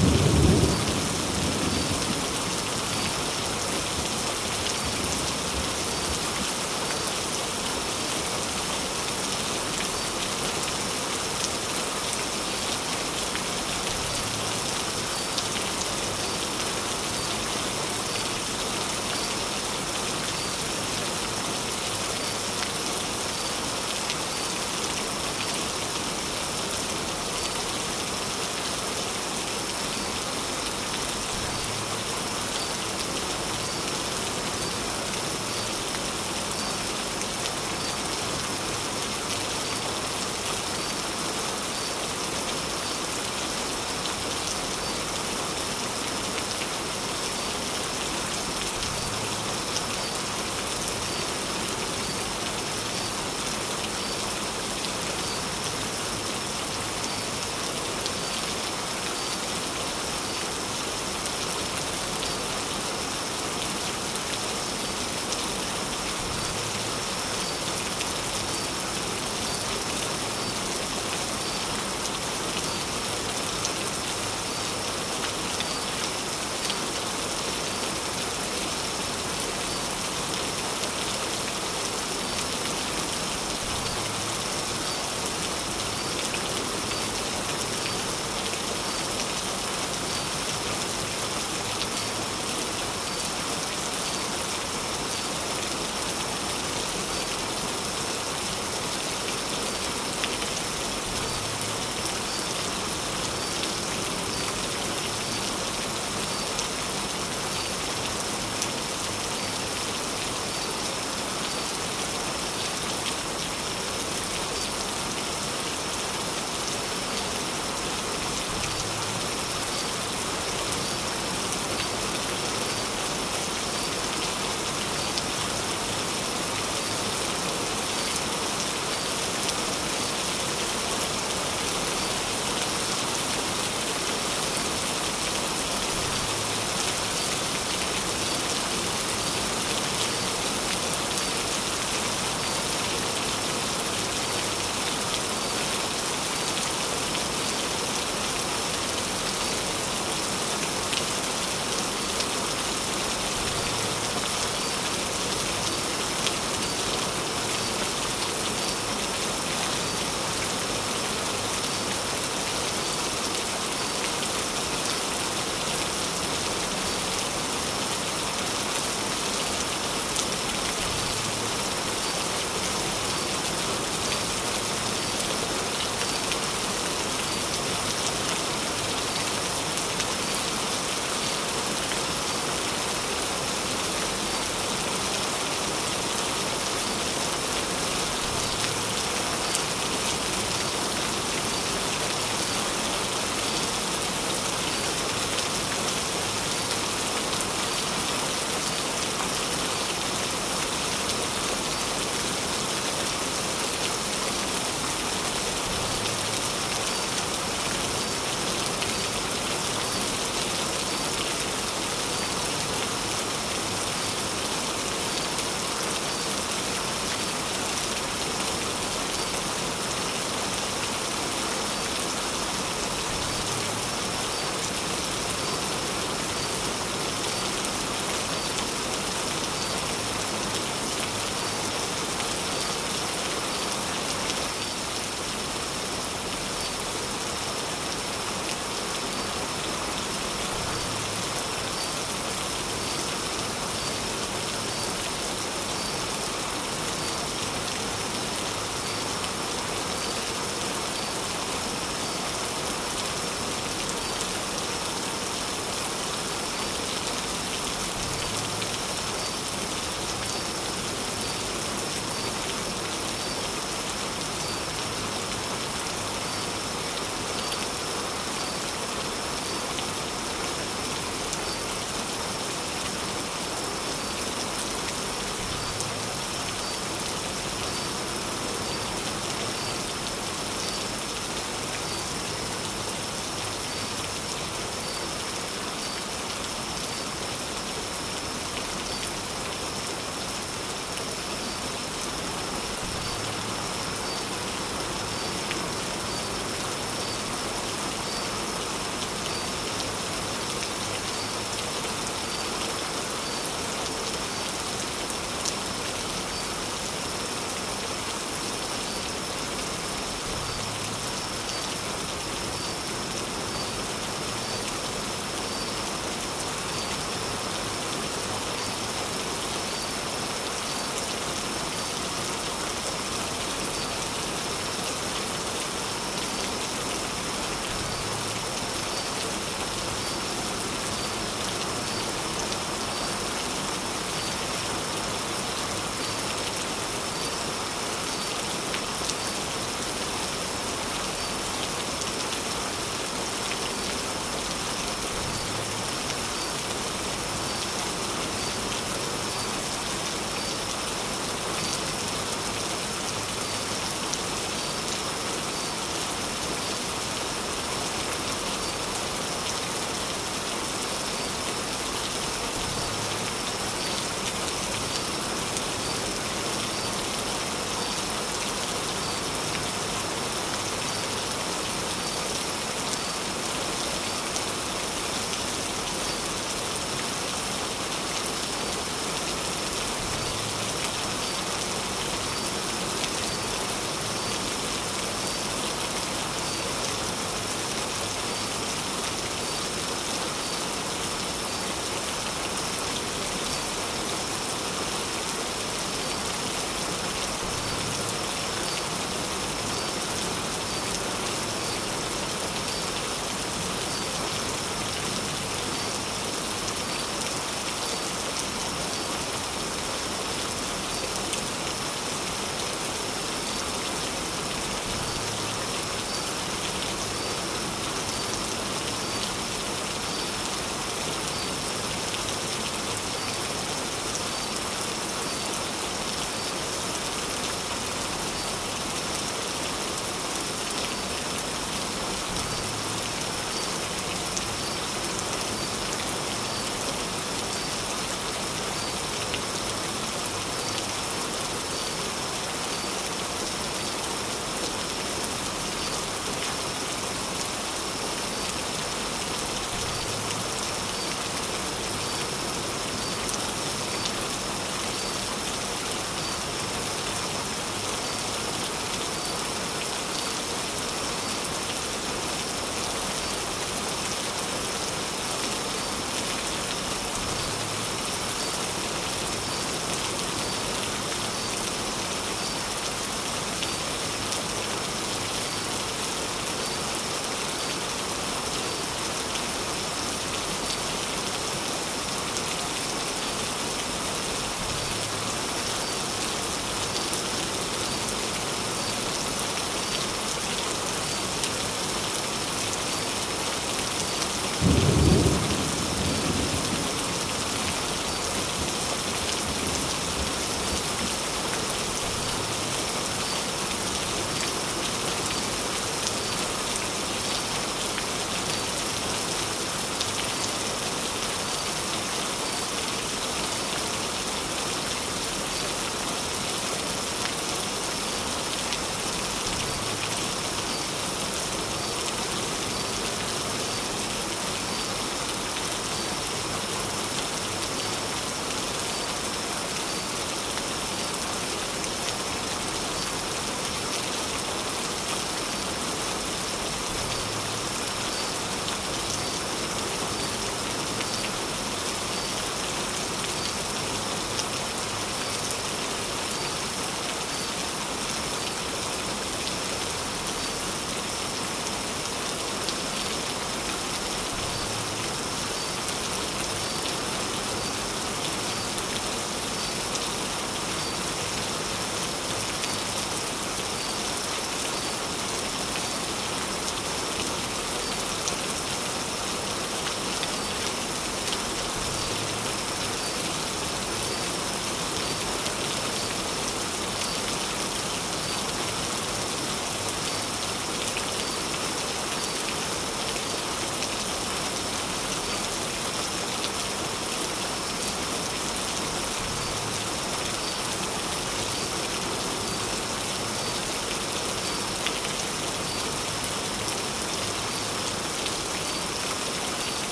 you